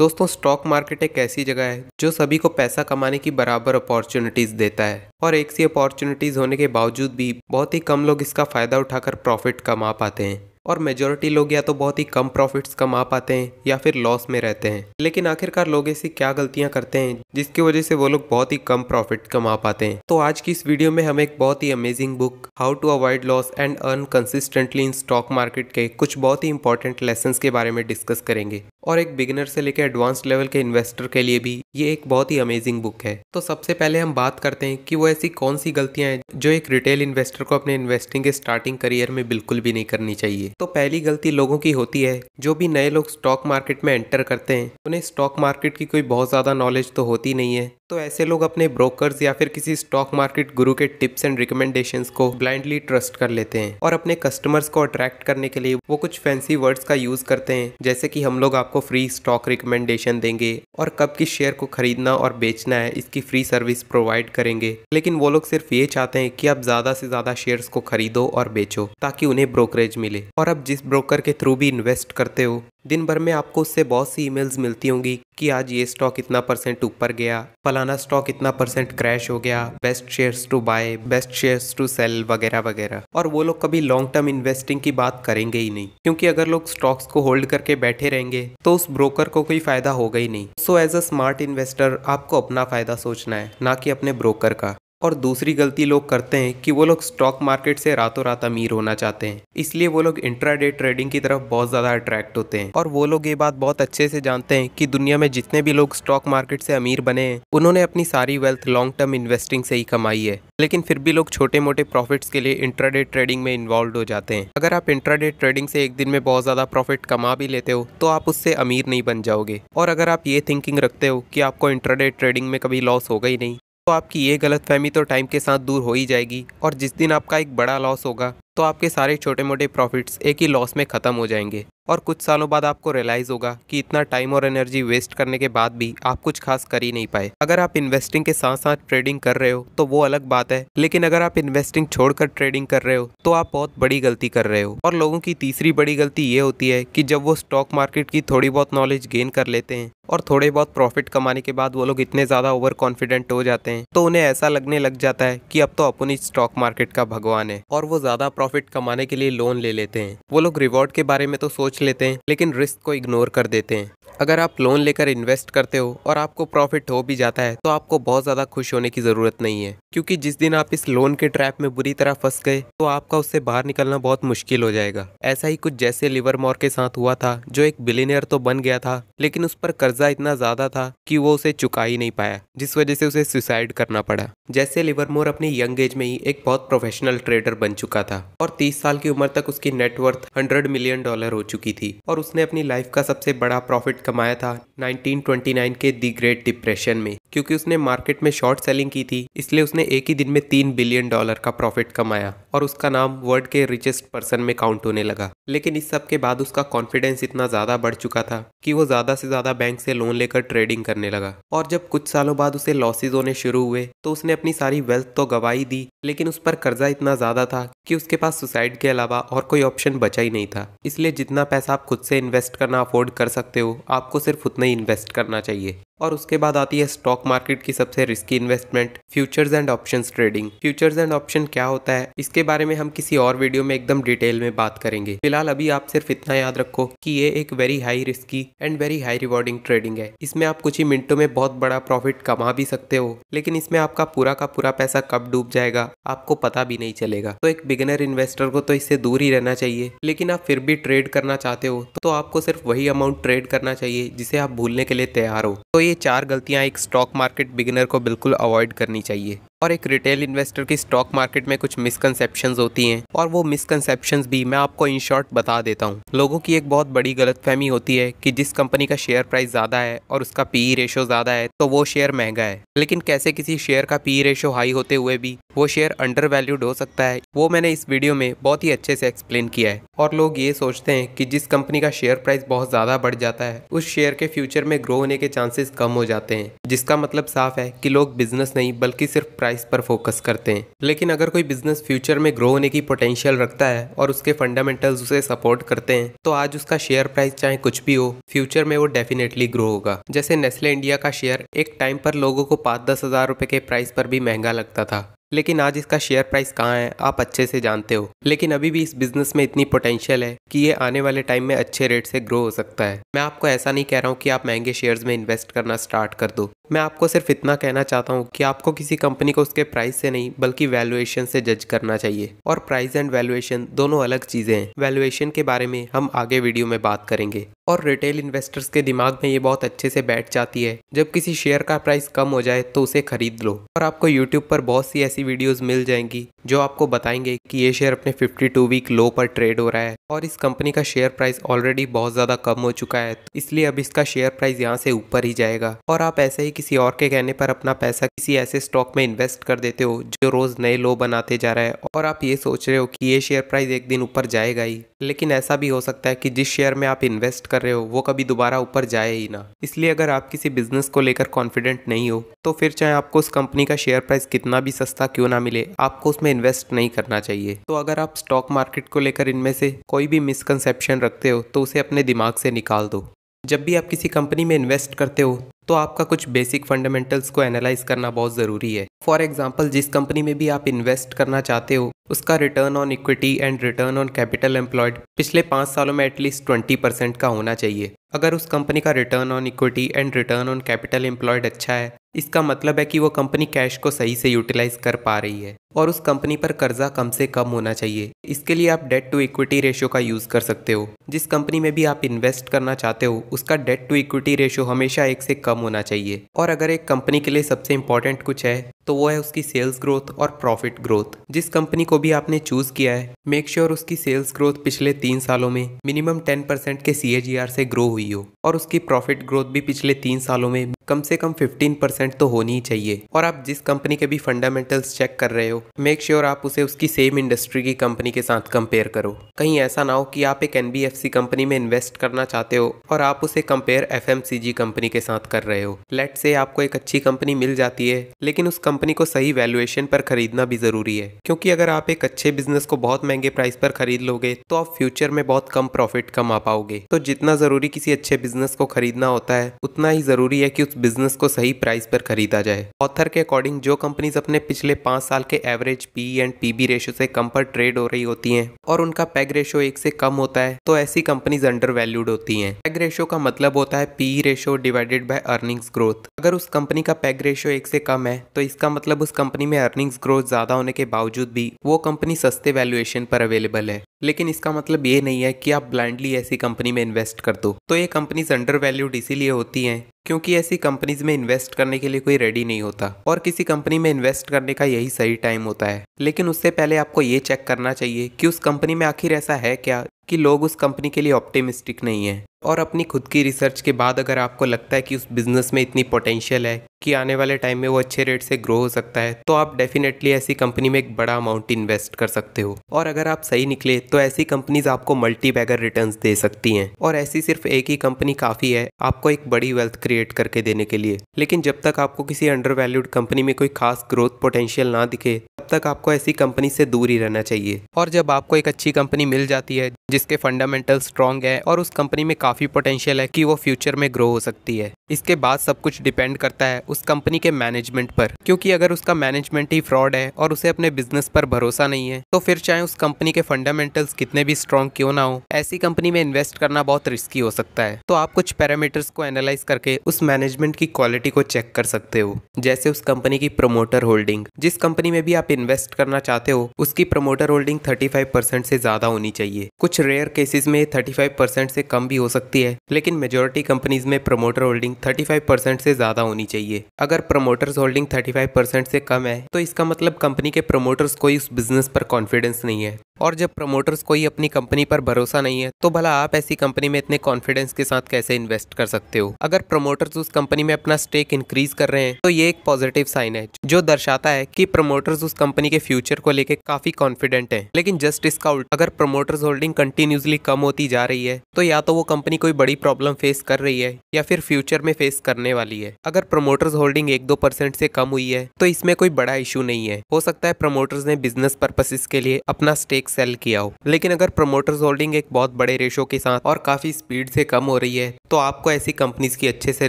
दोस्तों stock market एक ऐसी जगह है जो सभी को पैसा कमाने की बराबर अपॉर्चुनिटीज़ देता है और एक सी अपॉर्चुनिटीज़ होने के बावजूद भी बहुत ही कम लोग इसका फ़ायदा उठाकर प्रॉफिट कमा पाते हैं। और मेजोरिटी लोग या तो बहुत ही कम प्रॉफिट्स कमा पाते हैं या फिर लॉस में रहते हैं। लेकिन आखिरकार लोग ऐसी क्या गलतियाँ करते हैं जिसकी वजह से वो लोग बहुत ही कम प्रॉफिट कमा पाते हैं। तो आज की इस वीडियो में हम एक बहुत ही amazing book how to avoid loss and earn consistently in stock market के कुछ बहुत ही इंपॉर्टेंट लेसन के बारे में डिस्कस करेंगे। और एक बिगिनर से लेकर एडवांस लेवल के इन्वेस्टर के लिए भी ये एक बहुत ही अमेजिंग बुक है। तो सबसे पहले हम बात करते हैं कि वो ऐसी कौन सी गलतियाँ हैं जो एक रिटेल इन्वेस्टर को अपने इन्वेस्टिंग के स्टार्टिंग करियर में बिल्कुल भी नहीं करनी चाहिए। तो पहली गलती लोगों की होती है, जो भी नए लोग स्टॉक मार्केट में एंटर करते हैं, उन्हें स्टॉक मार्केट की कोई बहुत ज़्यादा नॉलेज तो होती नहीं है। तो ऐसे लोग अपने ब्रोकर्स या फिर किसी स्टॉक मार्केट गुरु के टिप्स एंड रिकमेंडेशंस को ब्लाइंडली ट्रस्ट कर लेते हैं और अपने कस्टमर्स को अट्रैक्ट करने के लिए वो कुछ फैंसी वर्ड्स का यूज़ करते हैं, जैसे कि हम लोग आपको फ्री स्टॉक रिकमेंडेशन देंगे और कब किस शेयर को खरीदना और बेचना है, इसकी फ्री सर्विस प्रोवाइड करेंगे। लेकिन वो लोग सिर्फ़ ये चाहते हैं कि आप ज़्यादा से ज़्यादा शेयर्स को खरीदो और बेचो, ताकि उन्हें ब्रोकरेज मिले। और अब जिस ब्रोकर के थ्रू भी इन्वेस्ट करते हो दिन भर में आपको उससे बहुत सी ईमेल्स मिलती होंगी कि आज ये स्टॉक इतना परसेंट ऊपर गया, फलाना स्टॉक इतना परसेंट क्रैश हो गया, best shares to buy, best shares to sell वगैरह वगैरह। और वो लोग कभी लॉन्ग टर्म इन्वेस्टिंग की बात करेंगे ही नहीं, क्योंकि अगर लोग स्टॉक्स को होल्ड करके बैठे रहेंगे तो उस ब्रोकर को कोई फ़ायदा होगा ही नहीं। So as a smart investor आपको अपना फ़ायदा सोचना है, ना कि अपने ब्रोकर का। और दूसरी गलती लोग करते हैं कि वो लोग स्टॉक मार्केट से रातों रात अमीर होना चाहते हैं। इसलिए वो लोग इंट्राडे ट्रेडिंग की तरफ़ बहुत ज़्यादा अट्रैक्ट होते हैं। और वो लोग ये बात बहुत अच्छे से जानते हैं कि दुनिया में जितने भी लोग स्टॉक मार्केट से अमीर बने हैं, उन्होंने अपनी सारी वेल्थ लॉन्ग टर्म इन्वेस्टिंग से ही कमाई है। लेकिन फिर भी लोग छोटे मोटे प्रॉफिट्स के लिए इंट्राडे ट्रेडिंग में इन्वॉल्व हो जाते हैं। अगर आप इंट्राडे ट्रेडिंग से एक दिन में बहुत ज़्यादा प्रॉफिट कमा भी लेते हो तो आप उससे अमीर नहीं बन जाओगे। और अगर आप ये थिंकिंग रखते हो कि आपको इंट्राडे ट्रेडिंग में कभी लॉस होगा ही नहीं तो आपकी ये गलतफहमी तो टाइम के साथ दूर हो ही जाएगी और जिस दिन आपका एक बड़ा लॉस होगा तो आपके सारे छोटे मोटे प्रॉफिट्स एक ही लॉस में ख़त्म हो जाएँगे। और कुछ सालों बाद आपको रियलाइज़ होगा कि इतना टाइम और एनर्जी वेस्ट करने के बाद भी आप कुछ खास कर ही नहीं पाए। अगर आप इन्वेस्टिंग के साथ साथ ट्रेडिंग कर रहे हो तो वो अलग बात है। लेकिन अगर आप इन्वेस्टिंग छोड़कर ट्रेडिंग कर रहे हो तो आप बहुत बड़ी गलती कर रहे हो। और लोगों की तीसरी बड़ी गलती ये होती है कि जब वो स्टॉक मार्केट की थोड़ी बहुत नॉलेज गेन कर लेते हैं और थोड़े बहुत प्रॉफिट कमाने के बाद वो लोग इतने ज़्यादा ओवर कॉन्फिडेंट हो जाते हैं तो उन्हें ऐसा लगने लग जाता है कि अब तो अपनी स्टॉक मार्केट का भगवान है और वो ज़्यादा प्रॉफिट कमाने के लिए लोन ले लेते हैं। वो लोग रिवॉर्ड के बारे में तो सोच लेते हैं, लेकिन रिस्क को इग्नोर कर देते हैं। अगर आप लोन लेकर इन्वेस्ट करते हो और आपको प्रॉफिट हो भी जाता है तो आपको बहुत ज़्यादा खुश होने की ज़रूरत नहीं है। क्योंकि जिस दिन आप इस लोन के ट्रैप में बुरी तरह फंस गए तो आपका उससे बाहर निकलना बहुत मुश्किल हो जाएगा। ऐसा ही कुछ जैसे लिवर मोर के साथ हुआ था, जो एक बिलीनियर तो बन गया था, लेकिन उस पर कर्जा इतना ज़्यादा था कि वो उसे चुका ही नहीं पाया, जिस वजह से उसे सुसाइड करना पड़ा। जैसे लिवरमोर अपनी यंग एज में ही एक बहुत प्रोफेशनल ट्रेडर बन चुका था, और 30 साल की उम्र तक उसकी नेटवर्थ 100 मिलियन डॉलर हो चुकी थी, और उसने अपनी लाइफ का सबसे बड़ा प्रॉफिट कमाया था 1929 के दी ग्रेट डिप्रेशन में, क्योंकि उसने मार्केट में शॉर्ट सेलिंग की थी, इसलिए उसने एक ही दिन में तीन बिलियन डॉलर का प्रॉफिट कमाया और उसका नाम वर्ल्ड के रिचेस्ट पर्सन में काउंट होने लगा। लेकिन इस सब के बाद उसका कॉन्फिडेंस इतना ज़्यादा बढ़ चुका था कि वो ज़्यादा से ज़्यादा बैंक से लोन लेकर ट्रेडिंग करने लगा। और जब कुछ सालों बाद उसे लॉसेज होने शुरू हुए तो उसने अपनी सारी वेल्थ तो गवाई दी, लेकिन उस पर कर्जा इतना ज़्यादा था कि उसके पास सुसाइड के अलावा और कोई ऑप्शन बचा ही नहीं था। इसलिए जितना पैसा आप खुद से इन्वेस्ट करना अफोर्ड कर सकते हो आपको सिर्फ़ उतना ही इन्वेस्ट करना चाहिए। और उसके बाद आती है स्टॉक मार्केट की सबसे risky investment futures and options trading futures and option क्या होता है? इसके बारे में हम किसी और वीडियो में एकदम डिटेल में बात करेंगे। फ़िलहाल अभी आप सिर्फ़ इतना याद रखो कि ये एक very high risky and very high rewarding trading है। इसमें आप कुछ ही मिनटों में बहुत बड़ा प्रॉफिट कमा भी सकते हो, लेकिन इसमें आपका पूरा का पूरा पैसा कब डूब जाएगा, आपको पता भी नहीं चलेगा। तो एक बिगिनर इन्वेस्टर को तो इससे दूर ही रहना चाहिए, लेकिन आप फिर भी ट्रेड करना चाहते हो तो आपको सिर्फ़ वही अमाउंट ट्रेड करना चाहिए, जिसे आप भूलने के लिए तैयार हो। तो ये चार गलतियाँ एक स्टॉक मार्केट बिगिनर को बिल्कुल अवॉइड करनी चाहिए। और एक रिटेल इन्वेस्टर की स्टॉक मार्केट में कुछ मिसकंसेप्शंस होती हैं। और वो मिसकंसेप्शंस भी मैं आपको इन शॉर्ट बता देता हूँ। लोगों की एक बहुत बड़ी गलतफहमी होती है कि जिस कंपनी का शेयर प्राइस ज़्यादा है और उसका पी रेशो ज़्यादा है तो वो शेयर महँगा है। लेकिन कैसे किसी शेयर का पी रेशो हाई होते हुए भी वो शेयर अंडर वैल्यूड हो सकता है, वो मैंने इस वीडियो में बहुत ही अच्छे से एक्सप्लेन किया है। और लोग ये सोचते हैं कि जिस कंपनी का शेयर प्राइस बहुत ज़्यादा बढ़ जाता है, उस शेयर के फ्यूचर में ग्रो होने के चांसेस कम हो जाते हैं। जिसका मतलब साफ़ है कि लोग बिज़नेस नहीं, बल्कि सिर्फ़ प्राइस पर फोकस करते हैं। लेकिन अगर कोई बिज़नेस फ्यूचर में ग्रो होने की पोटेंशियल रखता है और उसके फंडामेंटल्स उसे सपोर्ट करते हैं तो आज उसका शेयर प्राइस चाहे कुछ भी हो फ्यूचर में वो डेफिनेटली ग्रो होगा। जैसे नेस्ले इंडिया का शेयर एक टाइम पर लोगों को पाँच दस हज़ार रुपए के प्राइस पर भी महँगा लगता था। लेकिन आज इसका शेयर प्राइस कहाँ है, आप अच्छे से जानते हो। लेकिन अभी भी इस बिज़नेस में इतनी पोटेंशियल है कि ये आने वाले टाइम में अच्छे रेट से ग्रो हो सकता है। मैं आपको ऐसा नहीं कह रहा हूँ कि आप महँगे शेयर्स में इन्वेस्ट करना स्टार्ट कर दो। मैं आपको सिर्फ़ इतना कहना चाहता हूँ कि आपको किसी कंपनी को उसके प्राइस से नहीं, बल्कि वैल्यूएशन से जज करना चाहिए। और प्राइस एंड वैल्यूएशन दोनों अलग चीज़ें हैं। वैल्यूएशन के बारे में हम आगे वीडियो में बात करेंगे। और रिटेल इन्वेस्टर्स के दिमाग में ये बहुत अच्छे से बैठ जाती है। जब किसी शेयर का प्राइस कम हो जाए तो उसे खरीद लो। और आपको यूट्यूब पर बहुत सी ऐसी वीडियोस मिल जाएँगी, जो आपको बताएँगे कि ये शेयर अपने 52 वीक लो पर ट्रेड हो रहा है। और इस कंपनी का शेयर प्राइस ऑलरेडी बहुत ज़्यादा कम हो चुका है इसलिए अब इसका शेयर प्राइस यहाँ से ऊपर ही जाएगा। और आप ऐसे ही किसी और के कहने पर अपना पैसा किसी ऐसे स्टॉक में इन्वेस्ट कर देते हो, जो रोज़ नए लो बनाते जा रहा है, और आप ये सोच रहे हो कि ये शेयर प्राइस एक दिन ऊपर जाएगा ही। लेकिन ऐसा भी हो सकता है कि जिस शेयर में आप इन्वेस्ट कर रहे हो, वो कभी दोबारा ऊपर जाए ही ना। इसलिए अगर आप किसी बिज़नेस को लेकर कॉन्फिडेंट नहीं हो तो फिर चाहे आपको उस कंपनी का शेयर प्राइस कितना भी सस्ता क्यों ना मिले, आपको उसमें इन्वेस्ट नहीं करना चाहिए। तो अगर आप स्टॉक मार्केट को लेकर इनमें से कोई भी मिसकंसेप्शन रखते हो तो उसे अपने दिमाग से निकाल दो। जब भी आप किसी कंपनी में इन्वेस्ट करते हो तो आपका कुछ बेसिक फंडामेंटल्स को एनालाइज करना बहुत ज़रूरी है। फॉर एग्ज़ाम्पल जिस कंपनी में भी आप इन्वेस्ट करना चाहते हो, उसका return on equity and return on capital employed पिछले पाँच सालों में एटलीस्ट ट्वेंटी परसेंट का होना चाहिए। अगर उस कंपनी का return on equity and return on capital employed अच्छा है, इसका मतलब है कि वो कंपनी कैश को सही से यूटिलाइज कर पा रही है और उस कंपनी पर कर्जा कम से कम होना चाहिए। इसके लिए आप डेट टू इक्विटी रेशियो का यूज़ कर सकते हो। जिस कंपनी में भी आप इन्वेस्ट करना चाहते हो, उसका डेट टू इक्विटी रेशियो हमेशा एक से कम होना चाहिए। और अगर एक कंपनी के लिए सबसे इंपॉर्टेंट कुछ है तो वो है उसकी सेल्स ग्रोथ और प्रॉफिट ग्रोथ जिस कंपनी को भी आपने चूज़ किया है मेक श्योर sure उसकी सेल्स ग्रोथ पिछले तीन सालों में मिनिमम टेन परसेंट के CAGR से ग्रो हुई हो और उसकी प्रॉफिट ग्रोथ भी पिछले तीन सालों में कम से कम 15 परसेंट तो होनी ही चाहिए। और आप जिस कंपनी के भी फंडामेंटल्स चेक कर रहे हो मेक श्योर sure आप उसे उसकी सेम इंडस्ट्री की कंपनी के साथ कंपेयर करो। कहीं ऐसा ना हो कि आप एक एन कंपनी में इन्वेस्ट करना चाहते हो और आप उसे कंपेयर FMCG कंपनी के साथ कर रहे हो। लेट से आपको एक अच्छी कंपनी मिल जाती है, लेकिन उस कंपनी को सही वैल्यूएशन पर खरीदना भी ज़रूरी है। क्योंकि अगर आप एक अच्छे बिज़नेस को बहुत महँगे प्राइस पर खरीद लोगे तो आप फ्यूचर में बहुत कम प्रॉफिट कमा पाओगे। तो जितना ज़रूरी किसी अच्छे बिज़नेस को खरीदना होता है, उतना ही ज़रूरी है कि उस बिज़नेस को सही प्राइस पर खरीदा जाए। ऑथर के अकॉर्डिंग जो कंपनीज़ अपने पिछले पाँच साल के average P and PB ratio से कम पर ट्रेड हो रही होती हैं, और उनका पैग रेशियो एक से कम होता है तो ऐसी कंपनीज़ अंडर वैल्यूड होती हैं। पैग रेशियो का मतलब होता है P ratio divided by earnings growth अगर उस कंपनी का पैग रेशियो एक से कम है तो इसका मतलब उस कंपनी में अर्निंग्स ग्रोथ ज़्यादा होने के बावजूद भी वो कंपनी सस्ते वैल्यूएशन पर अवेलेबल है। लेकिन इसका मतलब ये नहीं है कि आप ब्लाइंडली ऐसी कंपनी में इन्वेस्ट कर दो। तो ये कंपनीज़ अंडर वैल्यूड इसीलिए होती हैं क्योंकि ऐसी कंपनीज़ में इन्वेस्ट करने के लिए कोई रेडी नहीं होता। और किसी कंपनी में इन्वेस्ट करने का यही सही टाइम होता है। लेकिन उससे पहले आपको ये चेक करना चाहिए कि उस कंपनी में आखिर ऐसा है क्या? कि लोग उस कंपनी के लिए ऑप्टिमिस्टिक नहीं है। और अपनी खुद की रिसर्च के बाद अगर आपको लगता है कि उस बिज़नेस में इतनी पोटेंशियल है कि आने वाले टाइम में वो अच्छे रेट से ग्रो हो सकता है तो आप डेफिनेटली ऐसी कंपनी में एक बड़ा अमाउंट इन्वेस्ट कर सकते हो। और अगर आप सही निकले तो ऐसी कंपनीज़ आपको मल्टी बैगर रिटर्न दे सकती हैं। और ऐसी सिर्फ़ एक ही कंपनी काफ़ी है, आपको एक बड़ी वेल्थ क्रिएट करके देने के लिए। लेकिन जब तक आपको किसी अंडर वैल्यूड कंपनी में कोई खास ग्रोथ पोटेंशियल ना दिखे, तब तक आपको ऐसी कंपनी से दूर ही रहना चाहिए। और जब आपको एक अच्छी कंपनी मिल जाती है, जिसके फंडामेंटल स्ट्रॉन्ग है और उस कंपनी में काफ़ी पोटेंशियल है कि वो फ्यूचर में ग्रो हो सकती है। इसके बाद सब कुछ डिपेंड करता है उस कंपनी के मैनेजमेंट पर। क्योंकि अगर उसका मैनेजमेंट ही फ्रॉड है और उसे अपने बिज़नेस पर भरोसा नहीं है तो फिर चाहे उस कंपनी के फंडामेंटल्स कितने भी स्ट्रॉन्ग क्यों ना हो, ऐसी कंपनी में इन्वेस्ट करना बहुत रिस्की हो सकता है। तो आप कुछ पैरामीटर्स को एनालाइज करके उस मैनेजमेंट की क्वालिटी को चेक कर सकते हो। जैसे उस कंपनी की प्रोमोटर होल्डिंग जिस कंपनी में भी आप इन्वेस्ट करना चाहते हो, उसकी प्रमोटर होल्डिंग थर्टी परसेंट से ज़्यादा होनी चाहिए। कुछ रेयर केसेस में थर्टी परसेंट से कम भी हो सकती है, लेकिन मेजोरिटी कंपनीज़ में प्रमोटर होल्डिंग 35 परसेंट से ज़्यादा होनी चाहिए। अगर प्रमोटर्स होल्डिंग 35 परसेंट से कम है तो इसका मतलब कंपनी के प्रमोटर्स को इस बिज़नेस पर कॉन्फिडेंस नहीं है। और जब प्रमोटर्स कोई अपनी कंपनी पर भरोसा नहीं है तो भला आप ऐसी कंपनी में इतने कॉन्फिडेंस के साथ कैसे इन्वेस्ट कर सकते हो? अगर प्रमोटर्स उस कंपनी में अपना स्टेक इंक्रीज कर रहे हैं तो ये एक पॉजिटिव साइन है, जो दर्शाता है कि प्रमोटर्स उस कंपनी के फ्यूचर को लेकर काफ़ी कॉन्फिडेंट है। लेकिन जस्ट इसका अगर प्रमोटर्स होल्डिंग कंटिन्यूसली कम होती जा रही है तो या तो वो कंपनी कोई बड़ी प्रॉब्लम फेस कर रही है, या फिर फ्यूचर में फेस करने वाली है। अगर प्रमोटर्स होल्डिंग एक दो परसेंट से कम हुई है तो इसमें कोई बड़ा इशू नहीं है। हो सकता है प्रमोटर्स ने बिज़नेस पर्पसेस के लिए अपना स्टेक सेल किया हो। लेकिन अगर प्रमोटर्स होल्डिंग एक बहुत बड़े रेशो के साथ और काफ़ी स्पीड से कम हो रही है तो आपको ऐसी कंपनीज़ की अच्छे से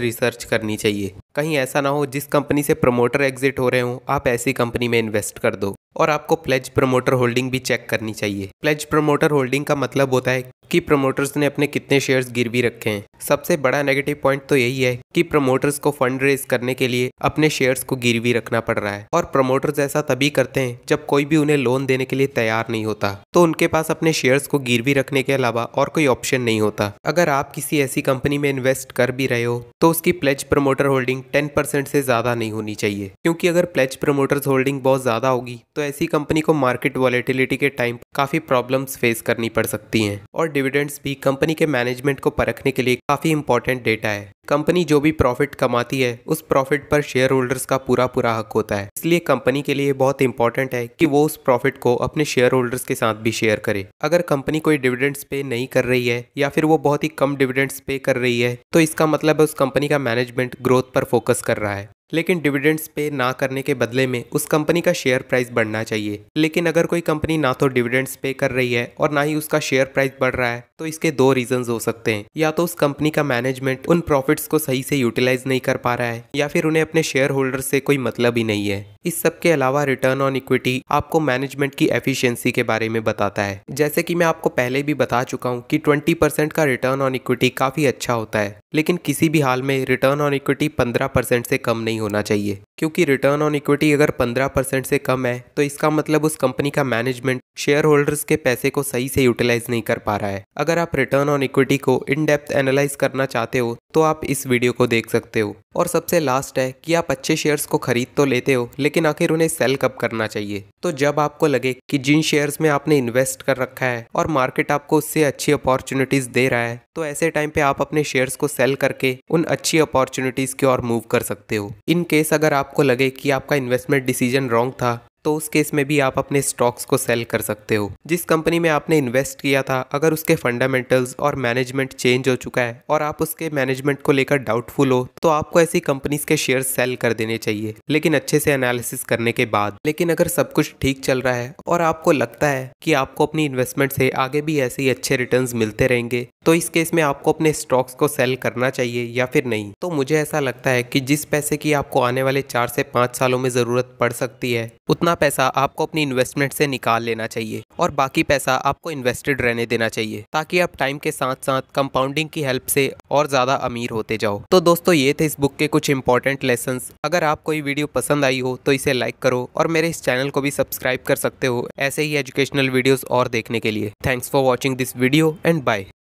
रिसर्च करनी चाहिए। कहीं ऐसा ना हो, जिस कंपनी से प्रमोटर एग्जिट हो रहे हो, आप ऐसी कंपनी में इन्वेस्ट कर दो। और आपको प्लेज प्रमोटर होल्डिंग भी चेक करनी चाहिए। प्लेज प्रमोटर होल्डिंग का मतलब होता है कि प्रमोटर्स ने अपने कितने शेयर्स गिरवी रखे हैं। सबसे बड़ा नेगेटिव पॉइंट तो यही है कि प्रमोटर्स को फंड रेज करने के लिए अपने शेयर्स को गिरवी रखना पड़ रहा है और प्रमोटर्स ऐसा तभी करते हैं जब कोई भी उन्हें लोन देने के लिए तैयार नहीं होता। तो उनके पास अपने शेयर्स को गिरवी रखने के अलावा और कोई ऑप्शन नहीं होता। अगर आप किसी ऐसी कंपनी में इन्वेस्ट कर भी रहे हो तो उसकी pledge promoter holding ten percent से ज़्यादा नहीं होनी चाहिए। क्योंकि अगर प्लेज प्रमोटर्स होल्डिंग बहुत ज़्यादा होगी तो ऐसी कंपनी को मार्केट वॉलेटिलिटी के टाइम काफ़ी प्रॉब्लम्स फेस करनी पड़ सकती हैं। और डिविडेंड्स भी कंपनी के मैनेजमेंट को परखने के लिए काफ़ी इंपॉर्टेंट डेटा है। कंपनी जो भी प्रॉफिट कमाती है, उस प्रॉफिट पर शेयर होल्डर्स का पूरा पूरा हक होता है। इसलिए कंपनी के लिए बहुत इंपॉर्टेंट है कि वो उस प्रॉफिट को अपने शेयर होल्डर्स के साथ भी शेयर करे। अगर कंपनी कोई डिविडेंड्स पे नहीं कर रही है, या फिर वो बहुत ही कम डिविडेंड्स पे कर रही है तो इसका मतलब है उस कंपनी का मैनेजमेंट ग्रोथ पर फोकस कर रहा है। लेकिन डिविडेंड्स पे ना करने के बदले में उस कंपनी का शेयर प्राइस बढ़ना चाहिए। लेकिन अगर कोई कंपनी ना तो डिविडेंड्स पे कर रही है और ना ही उसका शेयर प्राइस बढ़ रहा है तो इसके दो रीजंस हो सकते हैं। या तो उस कंपनी का मैनेजमेंट उन प्रॉफिट्स को सही से यूटिलाइज नहीं कर पा रहा है या फिर उन्हें अपने शेयर होल्डर से कोई मतलब ही नहीं है। इस सब के अलावा रिटर्न ऑन इक्विटी आपको मैनेजमेंट की एफिशिएंसी के बारे में बताता है। जैसे कि मैं आपको पहले भी बता चुका हूँ कि 20 परसेंट का रिटर्न ऑन इक्विटी काफ़ी अच्छा होता है, लेकिन किसी भी हाल में रिटर्न ऑन इक्विटी 15 परसेंट से कम नहीं होना चाहिए, क्योंकि रिटर्न ऑन इक्विटी अगर 15 परसेंट से कम है तो इसका मतलब उस कंपनी का मैनेजमेंट शेयर होल्डर्स के पैसे को सही से यूटिलाइज नहीं कर पा रहा है। अगर आप रिटर्न ऑन इक्विटी को इन डेप्थ एनालाइज करना चाहते हो तो आप इस वीडियो को देख सकते हो। और सबसे लास्ट है कि आप अच्छे शेयर्स को खरीद तो लेते हो लेकिन आखिर उन्हें सेल कब करना चाहिए? तो जब आपको लगे कि जिन शेयर्स में आपने इन्वेस्ट कर रखा है और मार्केट आपको उससे अच्छी अपॉर्चुनिटीज़ दे रहा है तो ऐसे टाइम पे आप अपने शेयर्स को सेल करके उन अच्छी अपॉर्चुनिटीज़ की ओर मूव कर सकते हो। इन केस अगर आपको लगे कि आपका इन्वेस्टमेंट डिसीज़न रॉन्ग था तो उस केस में भी आप अपने स्टॉक्स को सेल कर सकते हो। जिस कंपनी में आपने इन्वेस्ट किया था, अगर उसके फंडामेंटल्स और मैनेजमेंट चेंज हो चुका है और आप उसके मैनेजमेंट को लेकर डाउटफुल हो तो आपको ऐसी कंपनीज़ के शेयर सेल कर देने चाहिए, लेकिन अच्छे से एनालिसिस करने के बाद। लेकिन अगर सब कुछ ठीक चल रहा है और आपको लगता है कि आपको अपनी इन्वेस्टमेंट से आगे भी ऐसे ही अच्छे रिटर्न मिलते रहेंगे तो इस केस में आपको अपने स्टॉक्स को सेल करना चाहिए या फिर नहीं? तो मुझे ऐसा लगता है कि जिस पैसे की आपको आने वाले चार से पाँच सालों में ज़रूरत पड़ सकती है, उतना पैसा आपको अपनी इन्वेस्टमेंट से निकाल लेना चाहिए और बाकी पैसा आपको इन्वेस्टेड रहने देना चाहिए, ताकि आप टाइम के साथ साथ कंपाउंडिंग की हेल्प से और ज़्यादा अमीर होते जाओ। तो दोस्तों, ये थे इस बुक के कुछ इंपॉर्टेंट लेसन अगर आपको ये वीडियो पसंद आई हो तो इसे लाइक करो और मेरे इस चैनल को भी सब्सक्राइब कर सकते हो, ऐसे ही एजुकेशनल वीडियोज़ और देखने के लिए। Thanks for watching this video and bye